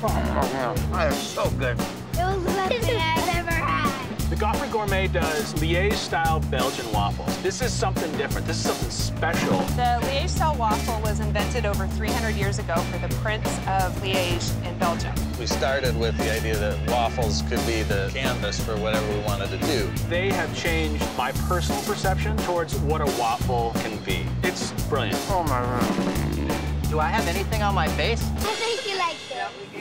That is so good. It was the best thing I've ever had. The Gaufre Gourmet does Liège-style Belgian waffles. This is something different. This is something special. The Liège-style waffle was invented over 300 years ago for the Prince of Liège in Belgium. We started with the idea that waffles could be the canvas for whatever we wanted to do. They have changed my personal perception towards what a waffle can be. It's brilliant. Oh my god. Do I have anything on my face? I think you like it.